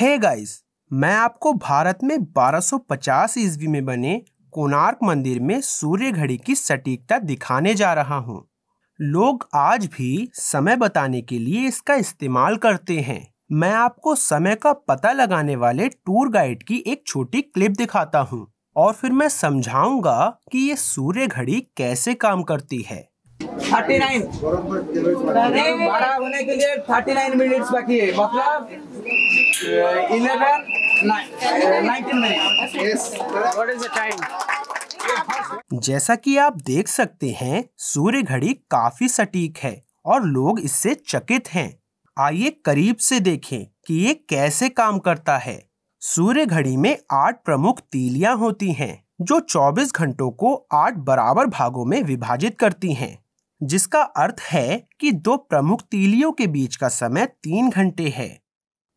Hey guys मैं आपको भारत में 1250 ईस्वी में बने कोणार्क मंदिर में सूर्य घड़ी की सटीकता दिखाने जा रहा हूँ। लोग आज भी समय बताने के लिए इसका इस्तेमाल करते हैं। मैं आपको समय का पता लगाने वाले टूर गाइड की एक छोटी क्लिप दिखाता हूँ और फिर मैं समझाऊँगा कि ये सूर्य घड़ी कैसे काम करती है। Thirty nine. बारह होने के लिए थर्टी नाइन मिनट्स बाकी है। मतलब इलेवन नाइनटीन मिनट जैसा कि आप देख सकते हैं सूर्य घड़ी काफ़ी सटीक है और लोग इससे चकित हैं। आइए करीब से देखें कि ये कैसे काम करता है। सूर्य घड़ी में आठ प्रमुख तीलियाँ होती हैं जो 24 घंटों को आठ बराबर भागों में विभाजित करती हैं। जिसका अर्थ है कि दो प्रमुख तीलियों के बीच का समय तीन घंटे है।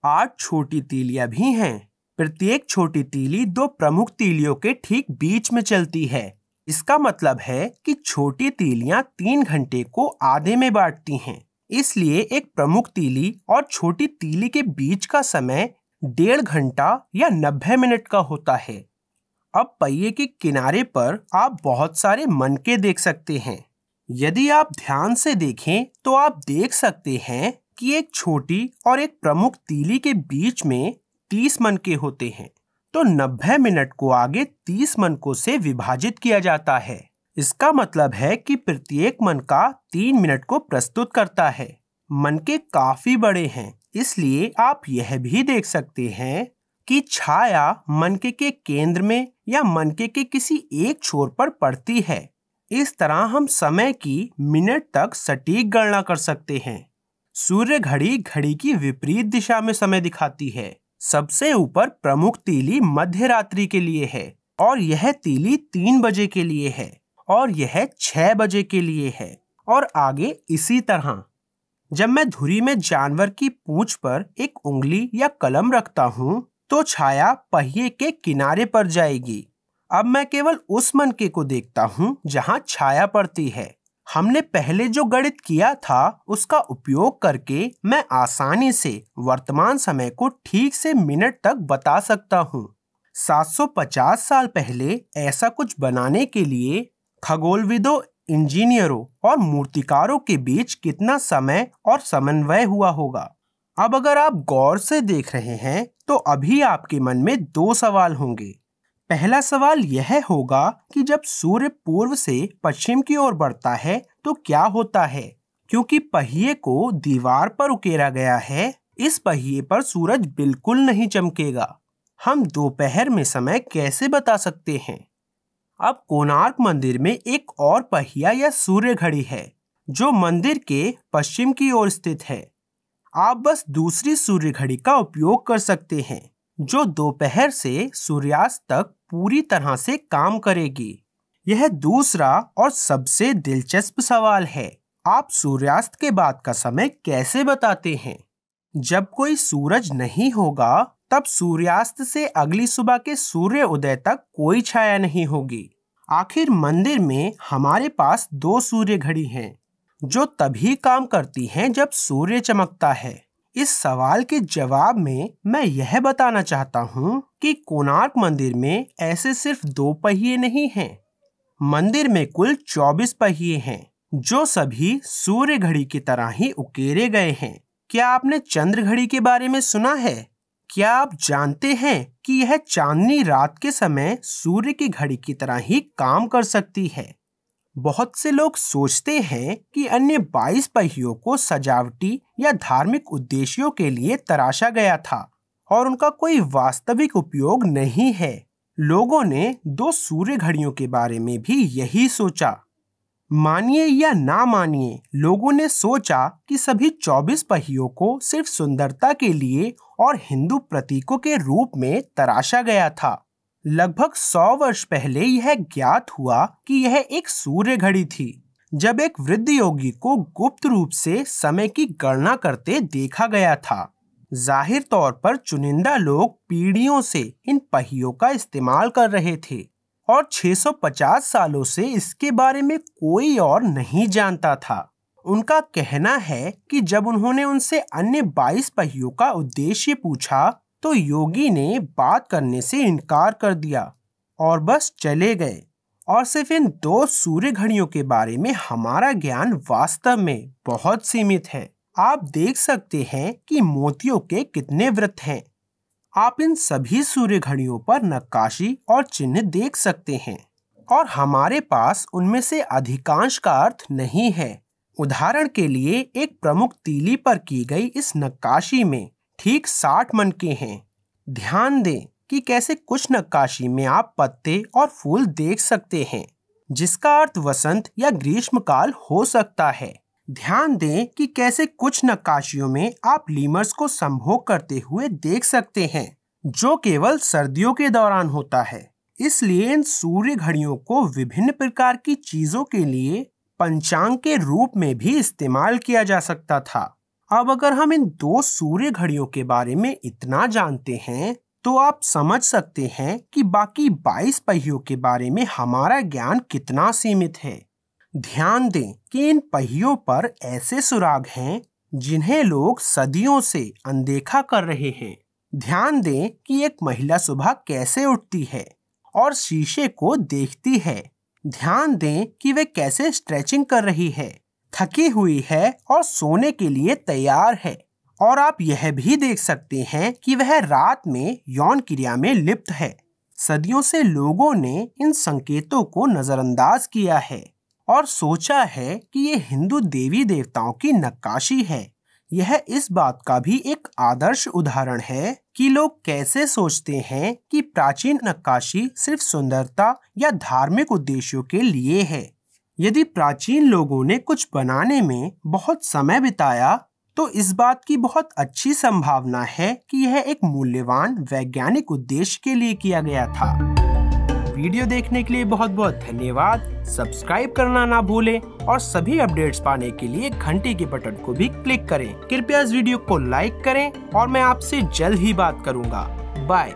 आठ छोटी तीलियाँ भी हैं। प्रत्येक छोटी तीली दो प्रमुख तीलियों के ठीक बीच में चलती है। इसका मतलब है कि छोटी तीलियाँ तीन घंटे को आधे में बांटती हैं। इसलिए एक प्रमुख तीली और छोटी तीली के बीच का समय डेढ़ घंटा या नब्बे मिनट का होता है। अब पहिए के किनारे पर आप बहुत सारे मनके देख सकते हैं। यदि आप ध्यान से देखें तो आप देख सकते हैं कि एक छोटी और एक प्रमुख तीली के बीच में तीस मनके होते हैं। तो नब्बे मिनट को आगे तीस मनकों से विभाजित किया जाता है। इसका मतलब है कि प्रत्येक मन का तीन मिनट को प्रस्तुत करता है। मनके काफ़ी बड़े हैं, इसलिए आप यह भी देख सकते हैं कि छाया मनके के केंद्र में या मनके के किसी एक छोर पर पड़ती है। इस तरह हम समय की मिनट तक सटीक गणना कर सकते हैं। सूर्य घड़ी घड़ी की विपरीत दिशा में समय दिखाती है। सबसे ऊपर प्रमुख तीली मध्य रात्रि के लिए है और यह तीली तीन बजे के लिए है और यह छह बजे के लिए है और आगे इसी तरह। जब मैं धुरी में जानवर की पूंछ पर एक उंगली या कलम रखता हूँ तो छाया पहिए के किनारे पर जाएगी। अब मैं केवल उस मनके को देखता हूँ जहाँ छाया पड़ती है। हमने पहले जो गणित किया था, उसका उपयोग करके मैं आसानी से वर्तमान समय को ठीक से मिनट तक बता सकता हूँ। 750 साल पहले ऐसा कुछ बनाने के लिए खगोलविदों, इंजीनियरों और मूर्तिकारों के बीच कितना समय और समन्वय हुआ होगा? अब अगर आप गौर से देख रहे हैं तो अभी आपके मन में दो सवाल होंगे। पहला सवाल यह होगा कि जब सूर्य पूर्व से पश्चिम की ओर बढ़ता है तो क्या होता है? क्योंकि पहिए को दीवार पर उकेरा गया है, इस पहिए पर सूरज बिल्कुल नहीं चमकेगा। हम दोपहर में समय कैसे बता सकते हैं? अब कोणार्क मंदिर में एक और पहिया या सूर्य घड़ी है, जो मंदिर के पश्चिम की ओर स्थित है। आप बस दूसरी सूर्य घड़ी का उपयोग कर सकते हैं, जो दोपहर से सूर्यास्त तक पूरी तरह से काम करेगी। यह दूसरा और सबसे दिलचस्प सवाल है, आप सूर्यास्त के बाद का समय कैसे बताते हैं? जब कोई सूरज नहीं होगा, तब सूर्यास्त से अगली सुबह के सूर्य उदय तक कोई छाया नहीं होगी। आखिर मंदिर में हमारे पास दो सूर्य घड़ी हैं, जो तभी काम करती हैं जब सूर्य चमकता है। इस सवाल के जवाब में मैं यह बताना चाहता हूँ कि कोणार्क मंदिर में ऐसे सिर्फ़ दो पहिए नहीं हैं। मंदिर में कुल 24 पहिए हैं, जो सभी सूर्य घड़ी की तरह ही उकेरे गए हैं। क्या आपने चंद्र घड़ी के बारे में सुना है? क्या आप जानते हैं कि यह चांदनी रात के समय सूर्य की घड़ी की तरह ही काम कर सकती है? बहुत से लोग सोचते हैं कि अन्य 22 पहियों को सजावटी या धार्मिक उद्देश्यों के लिए तराशा गया था और उनका कोई वास्तविक उपयोग नहीं है। लोगों ने दो सूर्य घड़ियों के बारे में भी यही सोचा। मानिए या ना मानिए, लोगों ने सोचा कि सभी 24 पहियों को सिर्फ़ सुंदरता के लिए और हिंदू प्रतीकों के रूप में तराशा गया था। लगभग 100 वर्ष पहले यह ज्ञात हुआ कि यह एक सूर्य घड़ी थी। जब एक वृद्ध योगी को गुप्त रूप से समय की गणना करते देखा गया था, ज़ाहिर तौर पर चुनिंदा लोग पीढ़ियों से इन पहियों का इस्तेमाल कर रहे थे और 650 सालों से इसके बारे में कोई और नहीं जानता था। उनका कहना है कि जब उन्होंने उनसे अन्य 22 पहियों का उद्देश्य पूछा तो योगी ने बात करने से इनकार कर दिया और बस चले गए। और सिर्फ़ इन दो सूर्य घड़ियों के बारे में हमारा ज्ञान वास्तव में बहुत सीमित है। आप देख सकते हैं कि मोतियों के कितने वृत्त हैं। आप इन सभी सूर्य घड़ियों पर नक्काशी और चिन्ह देख सकते हैं। और हमारे पास उनमें से अधिकांश का अर्थ नहीं है। उदाहरण के लिए एक प्रमुख तीली पर की गई इस नक्काशी में ठीक साठ मन के हैं। ध्यान दें कि कैसे कुछ नक्काशी में आप पत्ते और फूल देख सकते हैं, जिसका अर्थ वसंत या ग्रीष्मकाल हो सकता है। ध्यान दें कि कैसे कुछ नक्काशियों में आप लीमर्स को संभोग करते हुए देख सकते हैं, जो केवल सर्दियों के दौरान होता है। इसलिए इन सूर्य घड़ियों को विभिन्न प्रकार की चीज़ों के लिए पंचांग के रूप में भी इस्तेमाल किया जा सकता था। अब अगर हम इन दो सूर्य घड़ियों के बारे में इतना जानते हैं तो आप समझ सकते हैं कि बाकी 22 पहियों के बारे में हमारा ज्ञान कितना सीमित है। ध्यान दें कि इन पहियों पर ऐसे सुराग हैं, जिन्हें लोग सदियों से अनदेखा कर रहे हैं। ध्यान दें कि एक महिला सुबह कैसे उठती है और शीशे को देखती है। ध्यान दें कि वे कैसे स्ट्रेचिंग कर रही है। थकी हुई है और सोने के लिए तैयार है। और आप यह भी देख सकते हैं कि वह रात में यौन क्रिया में लिप्त है। सदियों से लोगों ने इन संकेतों को नजरअंदाज किया है और सोचा है कि ये हिंदू देवी देवताओं की नक्काशी है। यह इस बात का भी एक आदर्श उदाहरण है कि लोग कैसे सोचते हैं कि प्राचीन नक्काशी सिर्फ़ सुंदरता या धार्मिक उद्देश्यों के लिए है। यदि प्राचीन लोगों ने कुछ बनाने में बहुत समय बिताया तो इस बात की बहुत अच्छी संभावना है कि यह एक मूल्यवान वैज्ञानिक उद्देश्य के लिए किया गया था। वीडियो देखने के लिए बहुत बहुत धन्यवाद। सब्सक्राइब करना ना भूलें और सभी अपडेट्स पाने के लिए घंटी के बटन को भी क्लिक करें। कृपया इस वीडियो को लाइक करें और मैं आपसे जल्द ही बात करूँगा। बाय।